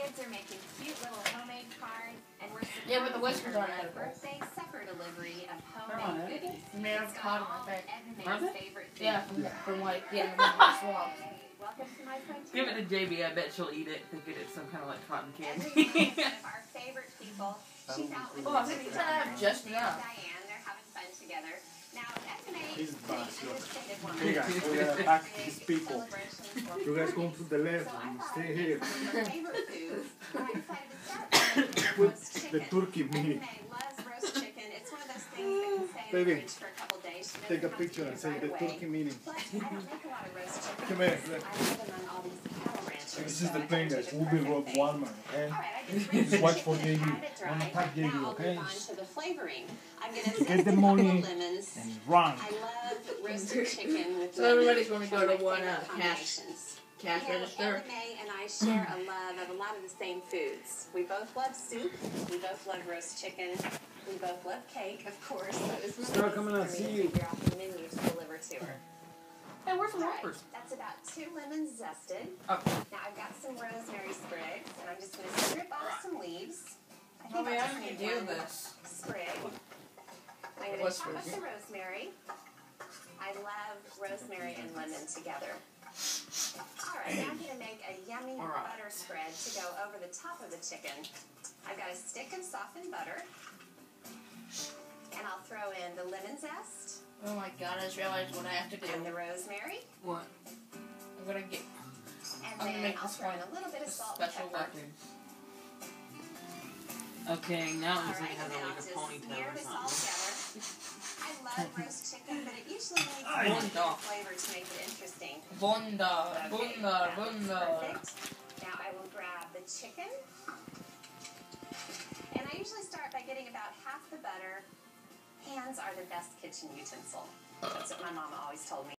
kids are making cute little homemade cards, and we're Yeah, but the whiskers surprising aren't her edible. birthday supper delivery of They're not homemade edible? goodies. Made It's of got cotton, I think. Ed Are May's they? favorite Yeah, things. from, from like yeah, from my swamp. Welcome to my frontier. Give it to JB. I bet she'll eat it, thinking it's some kind of like cotton candy. one of our favorite people. She's out with Oh, I think it's just enough. Diane. They're having fun together. Now, Ed He's they boss, look. Hey guys, we're gonna these people. You guys go to the left and stay here. pick some of her favorite foods, and I decided to start with the turkey Ed meat. Roast chicken. It's one of those things that can stay Baby, for a couple days. Take a doesn't have to picture and say the turkey meeting. But I don't make a lot of roast chicken. Come here, because look. I live among all these cattle ranchers, This so is the I plane gotta guys. do the We'll be perfect Rob thing. Walmart, okay? All right, I just rinsed the Watch for chicken and JB. had it dry. Wanna pack JB, now okay? I'll move on to the flavoring. I'm gonna Get zest the a couple money of lemons. And run. I love roasted chicken with So lemon. everybody's gonna It's go one of to my one, favorite uh, cash- combinations. Cash You know, register. Ella May and I share a love of a lot of the same foods. We both love soup. We both love roast chicken. We both love cake, of course. So it was really Start easy coming for and me see to you. figure out the menu to deliver to her. hey, where's the All right, whoppers? that's about two lemons zested. Oh. Now I've got some rosemary sprigs, and I'm just going to strip off some leaves. I think Mommy, I'll I just need need to do this. sprig. I'm going to chop up the rosemary. I love rosemary and lemon together. All right, now I'm going to make a yummy right. butter spread to go over the top of the chicken. I've got a stick of softened butter, and I'll throw in the lemon zest Oh my god, I just realized what I have to do. and the rosemary, What? I'm gonna get and I'm then I'll throw in a little bit of salt and special pepper. Okay, now it looks like it has like a ponytail or something. I love roast chicken, but it usually needs a I little bit of flavor to make it interesting. Bunda, bunda, bunda. perfect. Now I will grab the chicken. And I usually start by getting about half the butter. Hands are the best kitchen utensil. That's what my mama always told me.